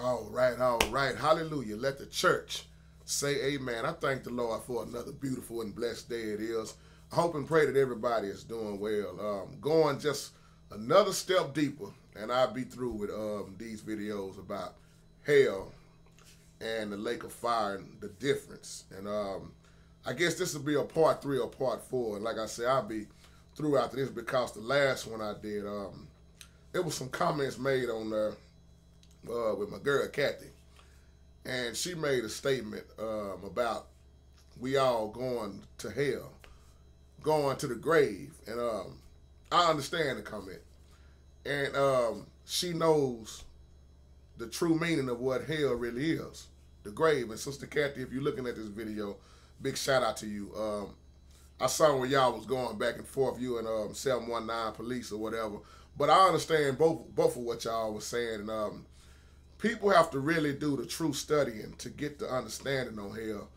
All right, all right. Hallelujah. Let the church say amen. I thank the Lord for another beautiful and blessed day it is. I hope and pray that everybody is doing well. Um, going just another step deeper, and I'll be through with um, these videos about hell and the lake of fire and the difference. And um, I guess this will be a part three or part four. And like I said, I'll be through after this because the last one I did, um, there was some comments made on there uh, with my girl Kathy, and she made a statement um, about we all going to hell, going to the grave, and um, I understand the comment, and um, she knows the true meaning of what hell really is, the grave. And Sister Kathy, if you're looking at this video, big shout out to you. Um, I saw where y'all was going back and forth, you and um, 719 police or whatever. But I understand both both of what y'all was saying. And um, people have to really do the true studying to get the understanding on hell.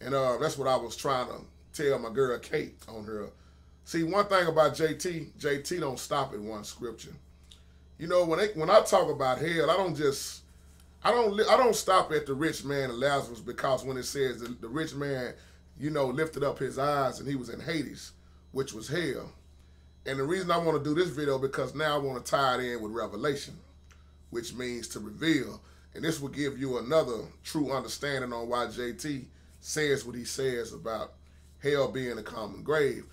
And uh, that's what I was trying to tell my girl Kate on her. See, one thing about JT, JT don't stop at one scripture. You know, when they, when I talk about hell, I don't just I don't I don't stop at the rich man and Lazarus because when it says the, the rich man, you know, lifted up his eyes and he was in Hades, which was hell. And the reason I want to do this video because now I want to tie it in with Revelation which means to reveal. And this will give you another true understanding on why JT says what he says about hell being a common grave.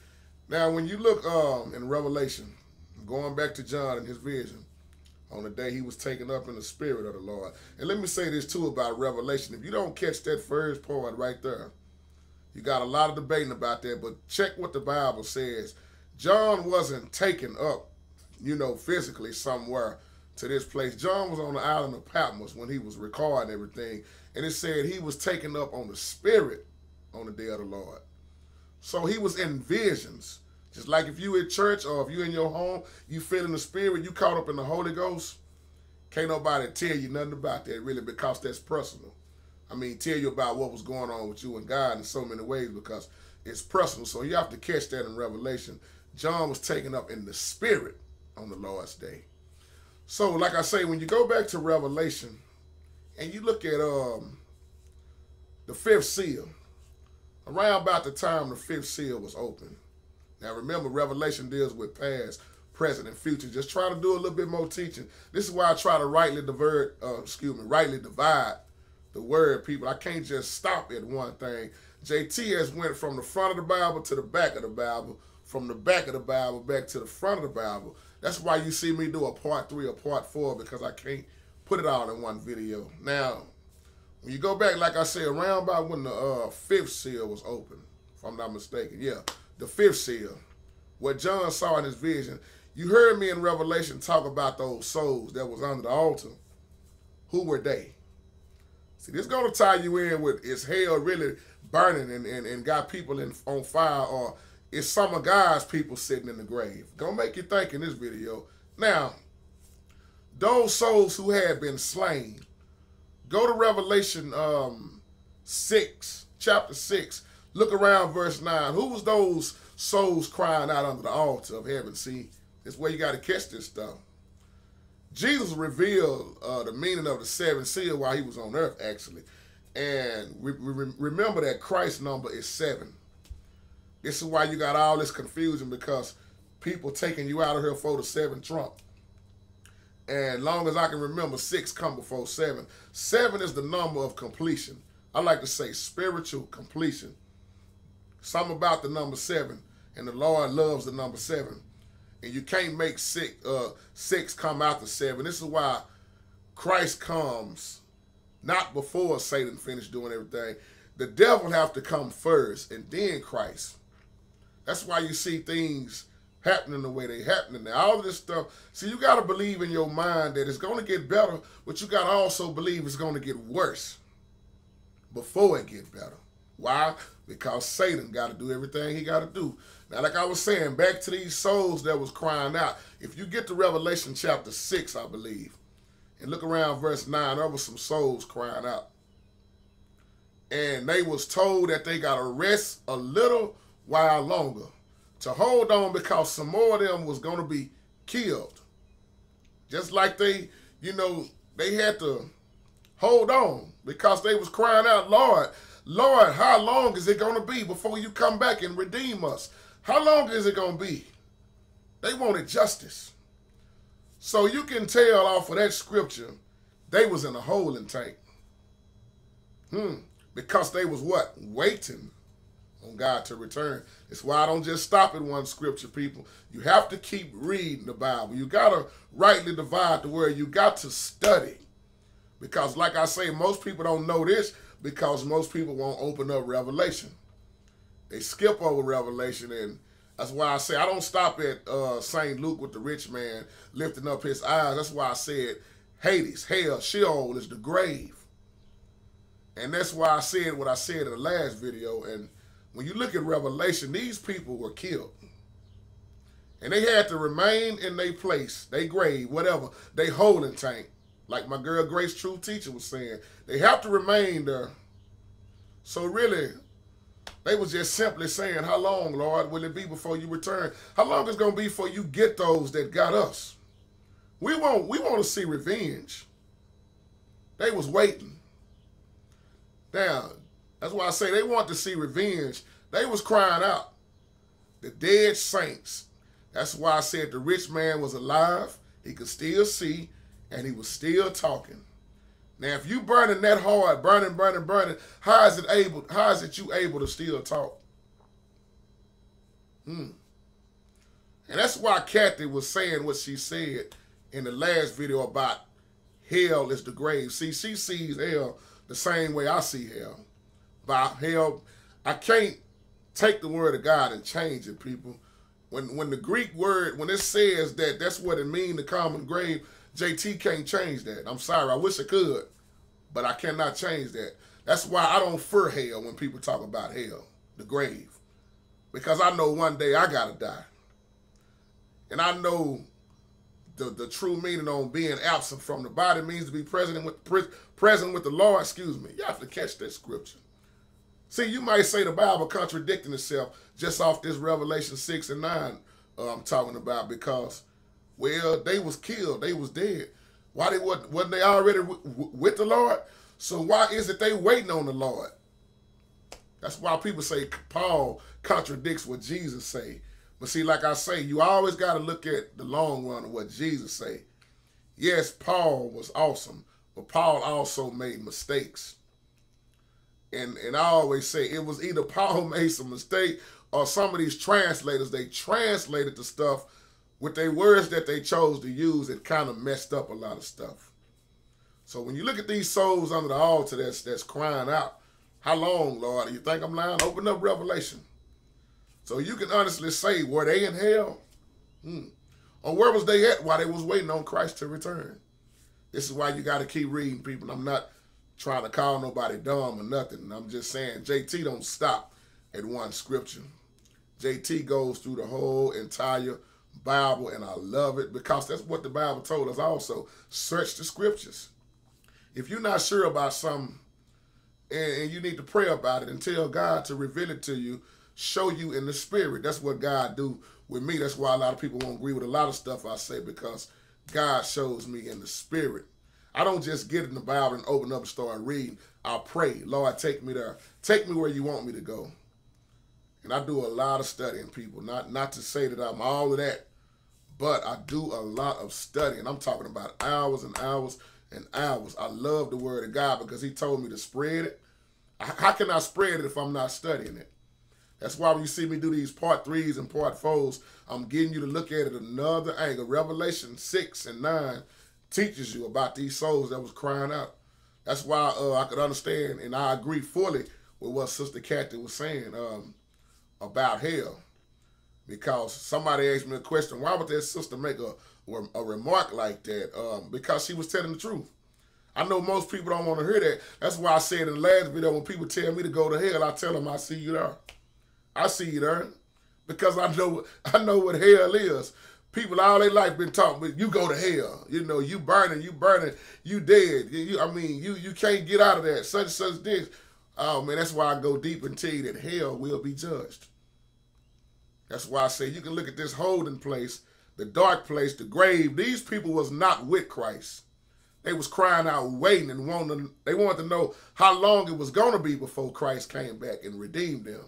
Now, when you look um, in Revelation, going back to John and his vision, on the day he was taken up in the spirit of the Lord. And let me say this too about Revelation. If you don't catch that first part right there, you got a lot of debating about that, but check what the Bible says. John wasn't taken up, you know, physically somewhere to this place. John was on the island of Patmos when he was recording everything, and it said he was taken up on the spirit on the day of the Lord. So he was in visions. Just like if you at church or if you in your home, you feel in the spirit, you caught up in the Holy Ghost, can't nobody tell you nothing about that really because that's personal. I mean, tell you about what was going on with you and God in so many ways because it's personal. So you have to catch that in Revelation. John was taken up in the spirit on the Lord's day. So, like I say, when you go back to Revelation and you look at um, the fifth seal, around about the time the fifth seal was open. Now, remember, Revelation deals with past, present, and future. Just try to do a little bit more teaching. This is why I try to rightly divert, uh, excuse me, rightly divide the word, people. I can't just stop at one thing. JT has went from the front of the Bible to the back of the Bible, from the back of the Bible back to the front of the Bible. That's why you see me do a part three or part four because I can't put it all in one video. Now, when you go back, like I said, around about when the uh, fifth seal was open, if I'm not mistaken, yeah, the fifth seal, what John saw in his vision, you heard me in Revelation talk about those souls that was under the altar. Who were they? See, this is going to tie you in with is hell really burning and, and, and got people in on fire or is some of God's people sitting in the grave. Gonna make you think in this video. Now, those souls who had been slain, go to Revelation um, 6, chapter 6. Look around verse 9. Who was those souls crying out under the altar of heaven? See, this where you got to catch this stuff. Jesus revealed uh, the meaning of the seven seal while he was on earth, actually. And we, we remember that Christ's number is seven. This is why you got all this confusion because people taking you out of here for the seven trump. And long as I can remember, six come before seven. Seven is the number of completion. I like to say spiritual completion. Something about the number seven, and the Lord loves the number seven. And you can't make six, uh, six come after seven. This is why Christ comes not before Satan finished doing everything. The devil have to come first, and then Christ. That's why you see things happening the way they happening now. All this stuff. See, you got to believe in your mind that it's to get better, but you got to also believe it's to get worse before it get better. Why? Because Satan got to do everything he got to do. Now, like I was saying, back to these souls that was crying out. If you get to Revelation chapter 6, I believe, and look around verse 9, there was some souls crying out. And they was told that they got to rest a little while longer to hold on because some more of them was going to be killed. Just like they, you know, they had to Hold on, because they was crying out, Lord, Lord, how long is it going to be before you come back and redeem us? How long is it going to be? They wanted justice. So you can tell off of that scripture, they was in a holding tank. Hmm. Because they was what? Waiting God to return. It's why I don't just stop at one scripture, people. You have to keep reading the Bible. You got to rightly divide the word. You got to study. Because like I say, most people don't know this because most people won't open up Revelation. They skip over Revelation, and that's why I say I don't stop at uh, St. Luke with the rich man lifting up his eyes. That's why I said Hades, hell, Sheol is the grave. And that's why I said what I said in the last video. And when you look at Revelation, these people were killed. And they had to remain in their place, their grave, whatever, they holding tank. Like my girl Grace True Teacher was saying, they have to remain there. So really, they was just simply saying, how long, Lord, will it be before you return? How long is going to be before you get those that got us? We want, we want to see revenge. They was waiting. Now, that's why I say they want to see revenge. They was crying out. The dead saints. That's why I said the rich man was alive. He could still see and he was still talking. Now, if you burning that hard, burning, burning, burning, how is it able? How is it you able to still talk? Hmm. And that's why Kathy was saying what she said in the last video about hell is the grave. See, she sees hell the same way I see hell. By hell, I can't take the word of God and change it, people. When when the Greek word, when it says that that's what it means, the common grave, JT can't change that. I'm sorry. I wish I could, but I cannot change that. That's why I don't fear hell when people talk about hell, the grave, because I know one day I gotta die, and I know the the true meaning on being absent from the body means to be present with present with the Lord. Excuse me. You have to catch that scripture. See, you might say the Bible contradicting itself just off this Revelation six and nine uh, I'm talking about because well, they was killed. They was dead. Why they wasn't, wasn't they already with the Lord? So why is it they waiting on the Lord? That's why people say Paul contradicts what Jesus say. But see, like I say, you always got to look at the long run of what Jesus say. Yes, Paul was awesome, but Paul also made mistakes. And and I always say it was either Paul made some mistake or some of these translators, they translated the stuff with their words that they chose to use, it kind of messed up a lot of stuff. So when you look at these souls under the altar that's that's crying out, how long, Lord? You think I'm lying? Open up Revelation. So you can honestly say, were they in hell? Hmm. Or where was they at while they was waiting on Christ to return? This is why you got to keep reading, people. I'm not trying to call nobody dumb or nothing. I'm just saying JT don't stop at one scripture. JT goes through the whole entire Bible, and I love it because that's what the Bible told us also. Search the scriptures. If you're not sure about something and, and you need to pray about it and tell God to reveal it to you, show you in the spirit. That's what God do with me. That's why a lot of people won't agree with a lot of stuff I say because God shows me in the spirit. I don't just get in the Bible and open up and start reading. I pray, Lord, take me there. Take me where you want me to go. And I do a lot of studying, people. Not not to say that I'm all of that, but I do a lot of studying. I'm talking about hours and hours and hours. I love the Word of God because He told me to spread it. How can I spread it if I'm not studying it? That's why when you see me do these part threes and part fours, I'm getting you to look at it another angle. Revelation 6 and 9 teaches you about these souls that was crying out. That's why uh, I could understand, and I agree fully with what Sister Kathy was saying um, about hell because somebody asked me a question. Why would that sister make a a remark like that? Um, because she was telling the truth. I know most people don't want to hear that. That's why I said in the last video when people tell me to go to hell, I tell them I see you there. I see you there because I know I know what hell is. People all their life been talking, but you go to hell. You know, you burning, you burning, you dead. You, I mean, you you can't get out of that. Such such this. Oh man, that's why I go deep and tell you that hell will be judged. That's why I say you can look at this holding place, the dark place, the grave. These people was not with Christ. They was crying out, waiting, and wanting. They wanted to know how long it was going to be before Christ came back and redeemed them.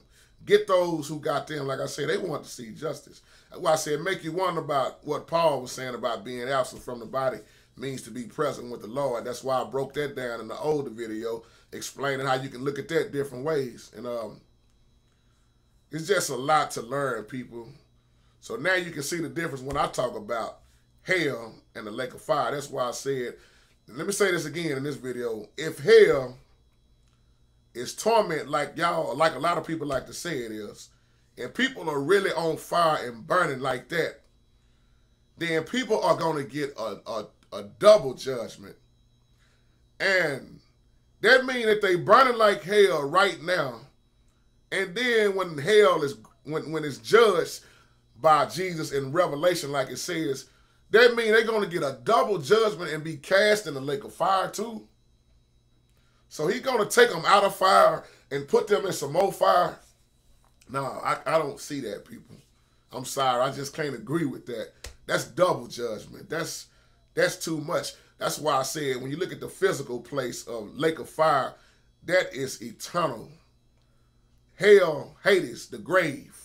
Get those who got them. Like I said, they want to see justice. That's why I said, make you wonder about what Paul was saying about being absent from the body means to be present with the Lord. That's why I broke that down in the older video, explaining how you can look at that different ways. And um, it's just a lot to learn, people. So now you can see the difference when I talk about hell and the lake of fire. That's why I said, let me say this again in this video. If hell is torment like y'all, like a lot of people like to say it is, and people are really on fire and burning like that, then people are going to get a, a, a double judgment. And that means that they burning like hell right now. And then when hell is when when it's judged by Jesus in Revelation, like it says, that means they're going to get a double judgment and be cast in the lake of fire too. So he's going to take them out of fire and put them in some more fire. No, I, I don't see that, people. I'm sorry. I just can't agree with that. That's double judgment. That's that's too much. That's why I said when you look at the physical place of lake of fire, that is eternal. Hell, Hades, the grave,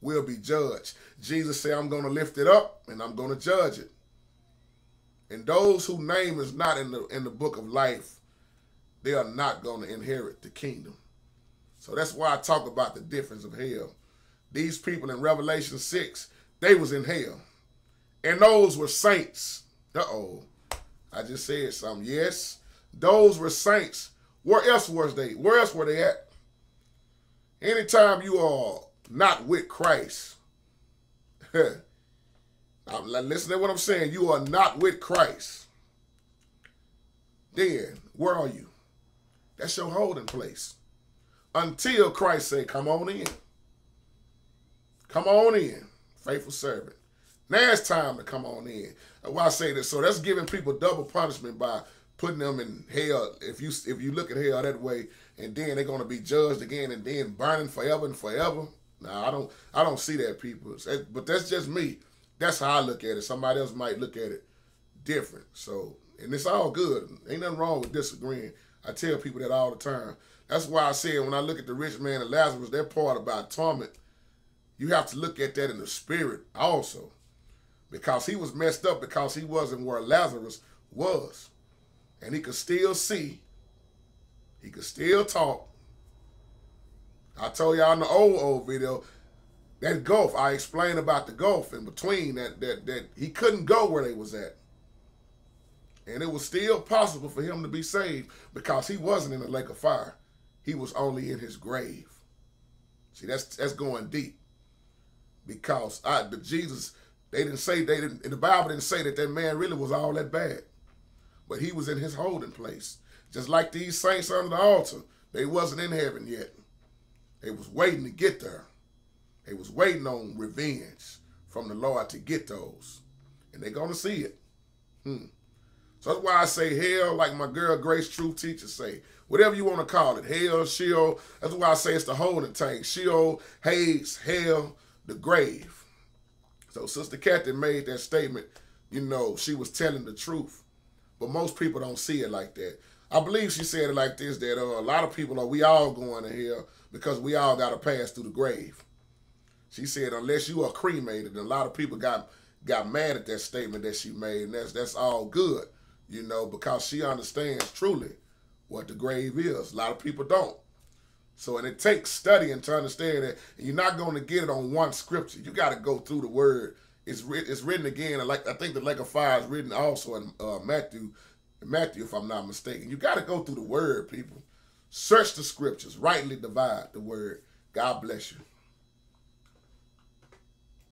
will be judged. Jesus said, I'm going to lift it up and I'm going to judge it. And those whose name is not in the in the book of life, they are not going to inherit the kingdom. So that's why I talk about the difference of hell. These people in Revelation 6, they was in hell. And those were saints. Uh-oh. I just said something. Yes, those were saints. Where else was they? Where else were they at? Anytime you are not with Christ, listen to what I'm saying. You are not with Christ. Then, where are you? That's your holding place. Until Christ say, come on in. Come on in, faithful servant. Now it's time to come on in. Why I say this? So that's giving people double punishment by putting them in hell. If you if you look at hell that way, and then they're gonna be judged again, and then burning forever and forever. Now I don't I don't see that people, but that's just me. That's how I look at it. Somebody else might look at it different. So and it's all good. Ain't nothing wrong with disagreeing. I tell people that all the time. That's why I said when I look at the rich man and Lazarus, that part about torment, you have to look at that in the spirit also because he was messed up because he wasn't where Lazarus was. And he could still see. He could still talk. I told y'all in the old old video, that gulf, I explained about the gulf in between that that that he couldn't go where they was at. And it was still possible for him to be saved because he wasn't in the lake of fire. He was only in his grave. See, that's that's going deep. Because I the Jesus they didn't say they didn't. The Bible didn't say that that man really was all that bad, but he was in his holding place, just like these saints under the altar. They wasn't in heaven yet. They was waiting to get there. They was waiting on revenge from the Lord to get those, and they're gonna see it. Hmm. So that's why I say hell, like my girl Grace Truth teacher say, whatever you want to call it, hell, Sheol. That's why I say it's the holding tank. Sheol, Hades, hell, the grave. So Sister Catherine made that statement, you know, she was telling the truth. But most people don't see it like that. I believe she said it like this, that uh, a lot of people are, we all going to hell because we all got to pass through the grave. She said, unless you are cremated, and a lot of people got got mad at that statement that she made, and that's that's all good, you know, because she understands truly what the grave is. A lot of people don't. So, and it takes studying to understand that you're not going to get it on one scripture. You got to go through the word. It's it's written again. Like I think the lake of fire is written also in uh, Matthew, Matthew, if I'm not mistaken. You got to go through the word, people. Search the scriptures, rightly divide the word. God bless you.